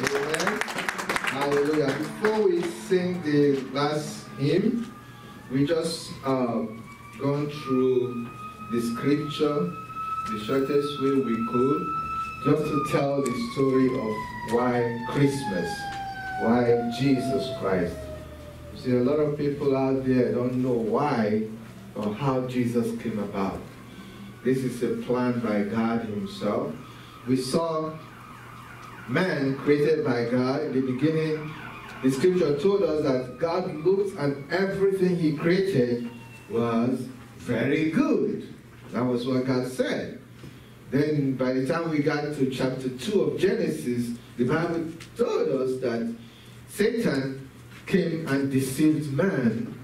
Amen. Hallelujah. Before we sing the last hymn, we just uh, gone through the scripture the shortest way we could, just to tell the story of why Christmas, why Jesus Christ. See, a lot of people out there don't know why or how Jesus came about. This is a plan by God Himself. We saw man created by God. In the beginning, the scripture told us that God looked and everything He created was very good. That was what God said. Then, by the time we got to chapter 2 of Genesis, the Bible told us that Satan came and deceived man.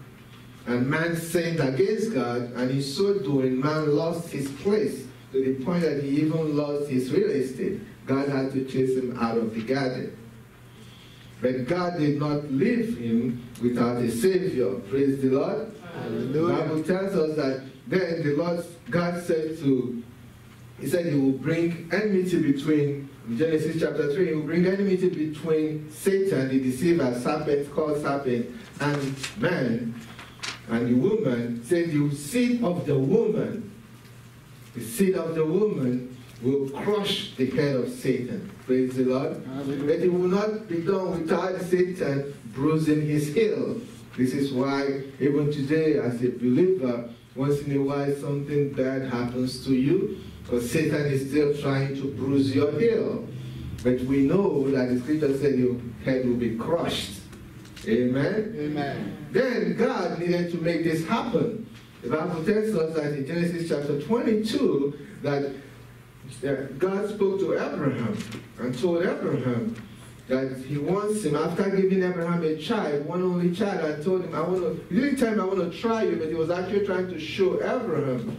And man sinned against God, and in so doing, man lost his place to the point that he even lost his real estate. God had to chase him out of the garden. But God did not leave him without a Savior. Praise the Lord. Hallelujah. The Bible tells us that then the Lord, God said to, He said He will bring enmity between, in Genesis chapter 3, He will bring enmity between Satan, the deceiver, serpent called serpent, and man, and the woman. Said the seed of the woman, the seed of the woman will crush the head of Satan. Praise the Lord. Hallelujah. But it will not be done without Satan bruising his heel. This is why even today, as a believer, once in a while something bad happens to you, because Satan is still trying to bruise your heel. But we know that the scripture said your head will be crushed. Amen. Amen. Then God needed to make this happen. The Bible tells us that in Genesis chapter 22 that that God spoke to Abraham and told Abraham that he wants him, after giving Abraham a child, one only child, I told him, I want to, he didn't tell him I want to try you, but he was actually trying to show Abraham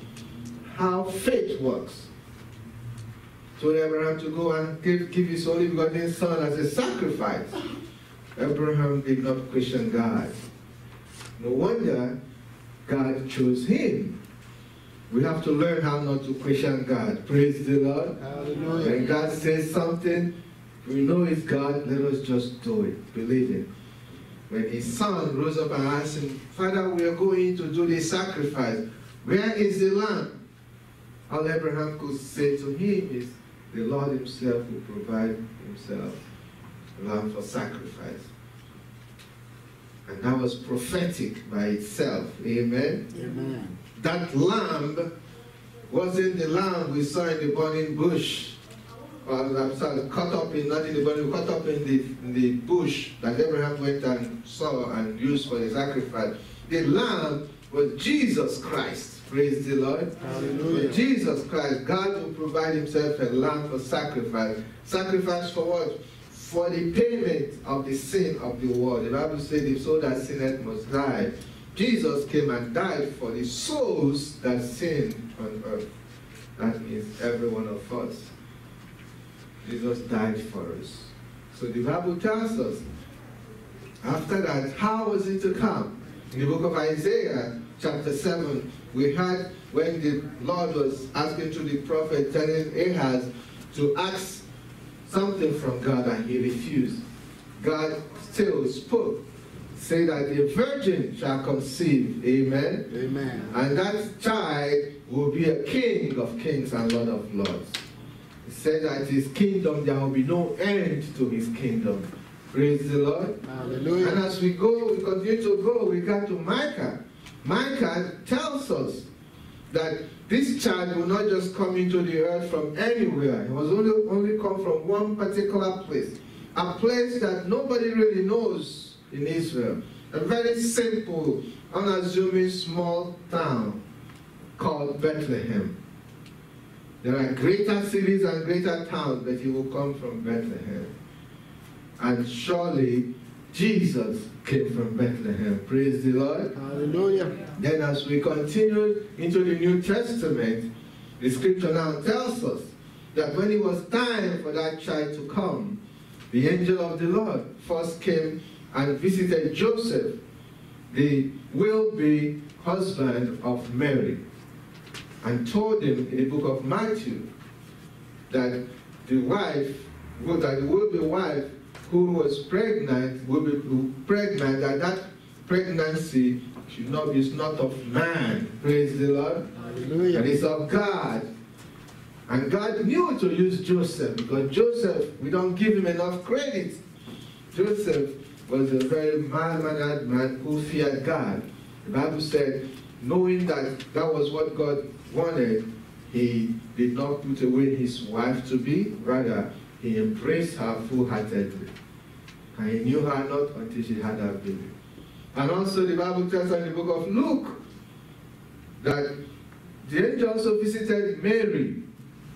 how faith works. Told Abraham to go and give, give his only begotten son as a sacrifice. Abraham did not question God. No wonder God chose him. We have to learn how not to question God. Praise the Lord. Hallelujah. When God says something, we know it's God, let us just do it. Believe it. When his son rose up and asked him, Father, we are going to do this sacrifice. Where is the lamb? All Abraham could say to him is, the Lord himself will provide himself a lamb for sacrifice. And that was prophetic by itself. Amen. Amen. That lamb wasn't the lamb we saw in the burning bush. Well, I'm sorry, caught up in, not in the burning, caught up in the, in the bush that Abraham went and saw and used for the sacrifice. The lamb was Jesus Christ. Praise the Lord. Hallelujah. For Jesus Christ, God will provide himself a lamb for sacrifice. Sacrifice for what? For the payment of the sin of the world. The Bible says if so that sinneth must die. Jesus came and died for the souls that sin on earth. That means every one of us. Jesus died for us. So the Bible tells us, after that, how was it to come? In the book of Isaiah, chapter 7, we had when the Lord was asking to the prophet, telling Ahaz to ask something from God, and he refused. God still spoke, say that the virgin shall conceive. Amen. Amen. And that child will be a king of kings and lord of lords. He said that his kingdom, there will be no end to his kingdom. Praise the Lord. Hallelujah. And as we go, we continue to go, we come to Micah. Micah tells us that this child will not just come into the earth from anywhere. It was only, only come from one particular place. A place that nobody really knows in Israel. A very simple, unassuming small town called Bethlehem. There are greater cities and greater towns, but he will come from Bethlehem. And surely Jesus came from Bethlehem. Praise the Lord. Hallelujah. Then, as we continue into the New Testament, the scripture now tells us that when it was time for that child to come, the angel of the Lord first came and visited Joseph, the will be husband of Mary, and told him in the book of Matthew that the wife, that the will be wife who was pregnant will be pregnant, that that pregnancy should not be not of man. Praise the Lord. Hallelujah. And it's of God. And God knew to use Joseph because Joseph, we don't give him enough credit. Joseph was a very mild-mannered man who feared God. The Bible said, knowing that that was what God wanted, he did not put away his wife to be, rather, he embraced her full-heartedly. And he knew her not until she had her baby. And also the Bible tells us in the book of Luke that the angel also visited Mary,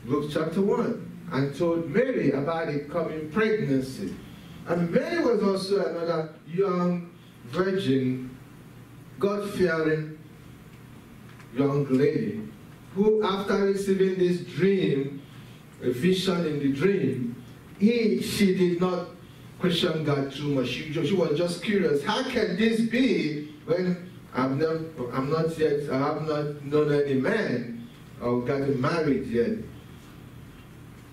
Luke chapter 1, and told Mary about the coming pregnancy. And Mary was also another young virgin, God-fearing young lady who after receiving this dream, a vision in the dream, he, she did not question God too much. She, she was just curious. How can this be when I'm not, I'm not yet, I have not known any man or gotten married yet?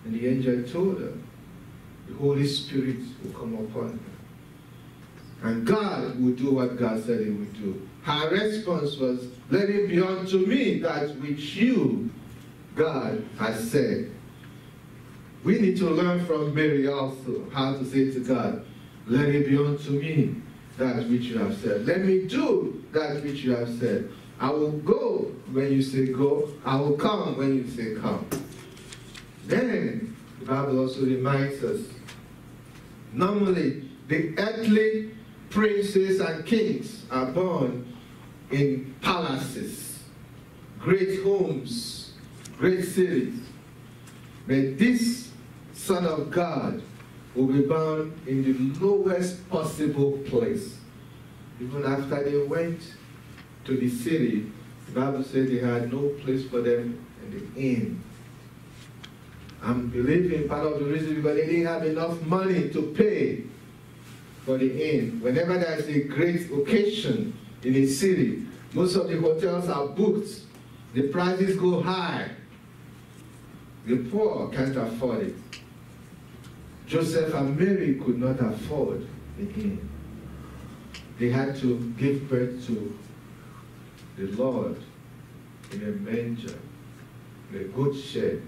And the angel told her, the Holy Spirit will come upon her. And God will do what God said he would do. Her response was, let it be unto me that which you, God, has said. We need to learn from Mary also how to say to God, let it be unto me that which you have said. Let me do that which you have said. I will go when you say go. I will come when you say come. Then the Bible also reminds us, normally the earthly princes and kings are born in palaces, great homes, great cities. But this Son of God will be born in the lowest possible place. Even after they went to the city, the Bible said they had no place for them in the inn. I'm believing part of the reason because they didn't have enough money to pay for the inn. Whenever there's a great occasion in a city, most of the hotels are booked. The prices go high. The poor can't afford it. Joseph and Mary could not afford the inn. They had to give birth to the Lord in a manger, in a good shed.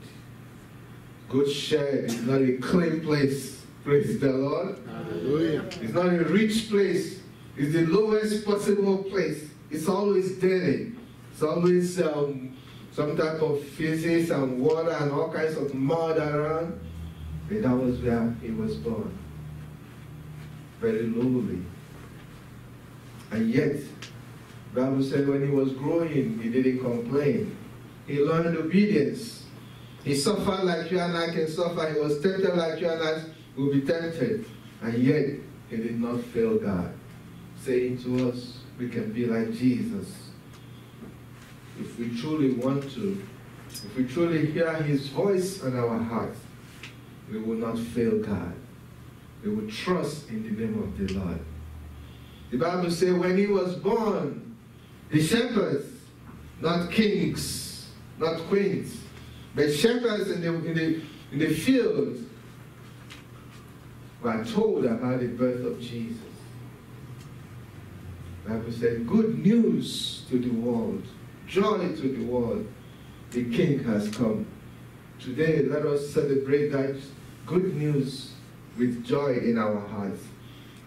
Good shed is not a clean place Praise the Lord. Hallelujah. It's not a rich place. It's the lowest possible place. It's always dirty. It's always um, some type of physics and water and all kinds of mud around. But that was where he was born. Very lowly. And yet, Bible said when he was growing, he didn't complain. He learned obedience. He suffered like you and I can suffer. He was tempted like you and I will be tempted, and yet he did not fail God, saying to us, we can be like Jesus. If we truly want to, if we truly hear his voice in our hearts, we will not fail God. We will trust in the name of the Lord. The Bible says when he was born, the shepherds, not kings, not queens, but shepherds in the, in the, in the fields were told about the birth of Jesus. The Bible said, good news to the world, joy to the world, the King has come. Today, let us celebrate that good news with joy in our hearts.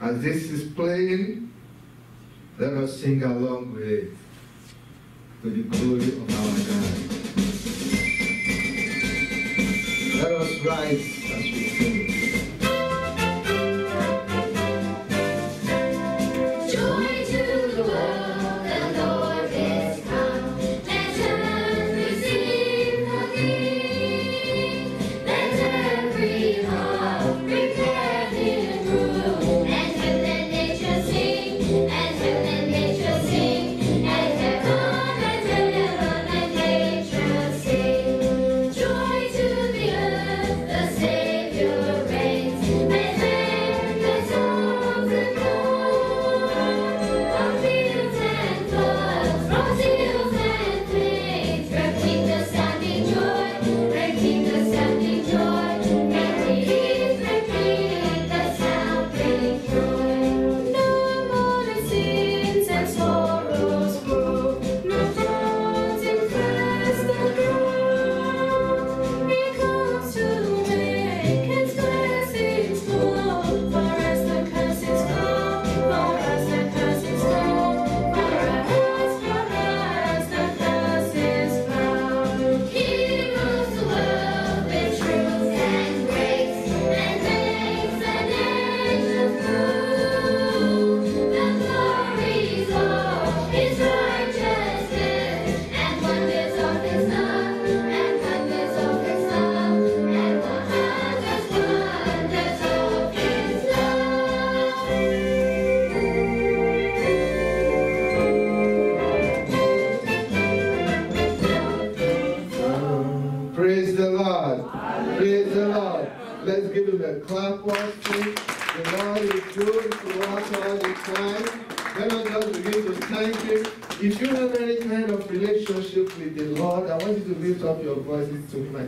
As this is playing, let us sing along with it to the glory of our God. Let us rise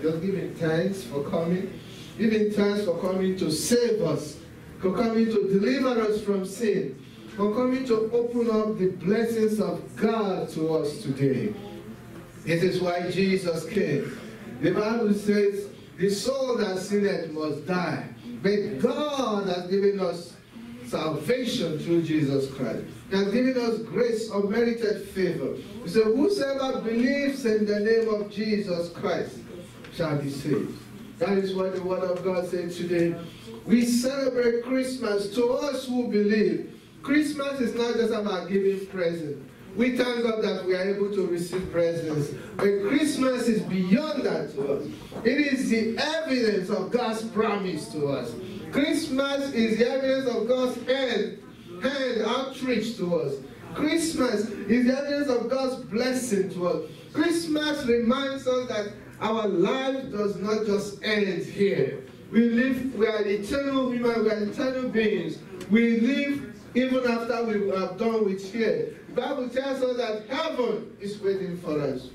just Him thanks for coming. Him thanks for coming to save us, for coming to deliver us from sin, for coming to open up the blessings of God to us today. This is why Jesus came. The Bible says, the soul that sinneth must die. But God has given us salvation through Jesus Christ. He has given us grace, unmerited favor. He said, Whosoever believes in the name of Jesus Christ shall be saved. That is what the Word of God says today. We celebrate Christmas to us who believe. Christmas is not just about giving presents. We thank God that we are able to receive presents. But Christmas is beyond that to us. It is the evidence of God's promise to us. Christmas is the evidence of God's hand, hand outreach to us. Christmas is the evidence of God's blessing to us. Christmas reminds us that our life does not just end here. We live, we are eternal human, we are eternal beings. We live even after we have done with here. The Bible tells us that heaven is waiting for us.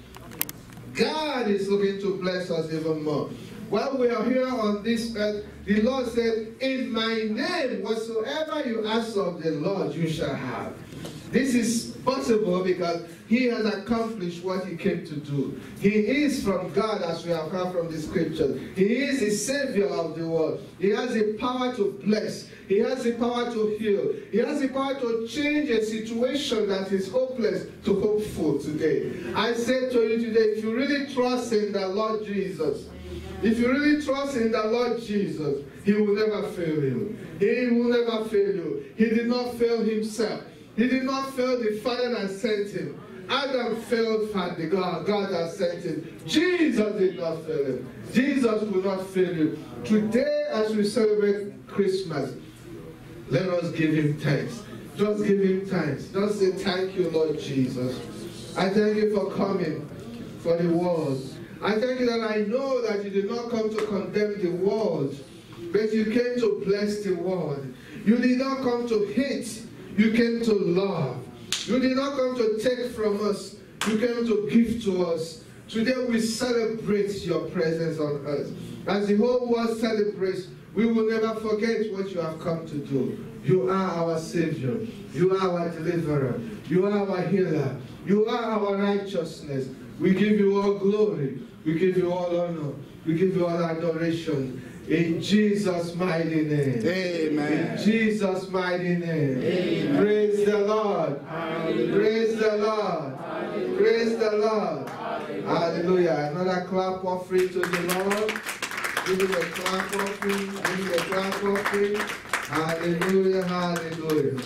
God is looking to bless us even more. While we are here on this earth, the Lord said, In my name, whatsoever you ask of the Lord, you shall have. This is possible because he has accomplished what he came to do. He is from God, as we have heard from the scriptures. He is the Savior of the world. He has the power to bless. He has the power to heal. He has the power to change a situation that is hopeless to hopeful today. I say to you today, if you really trust in the Lord Jesus, if you really trust in the Lord Jesus, He will never fail you. He will never fail you. He did not fail Himself. He did not fail the Father that sent Him. Adam failed the God, God that sent him. Jesus did not fail him. Jesus will not fail you. Today, as we celebrate Christmas, let us give him thanks. Just give him thanks. Just say, Thank you, Lord Jesus. I thank you for coming for the world. I thank you that I know that you did not come to condemn the world, but you came to bless the world. You did not come to hate, you came to love. You did not come to take from us, you came to give to us. Today we celebrate your presence on earth. As the whole world celebrates, we will never forget what you have come to do. You are our Savior. You are our deliverer. You are our healer. You are our righteousness. We give you all glory. We give you all honor. We give you all adoration. In Jesus' mighty name. Amen. In Jesus' mighty name. Amen. Praise the Lord. Hallelujah. Praise the Lord. Hallelujah. Praise the Lord. Hallelujah. Hallelujah. Another clap offering to the Lord. Give him a clap offering. Give him a clap offering. Hallelujah. Hallelujah.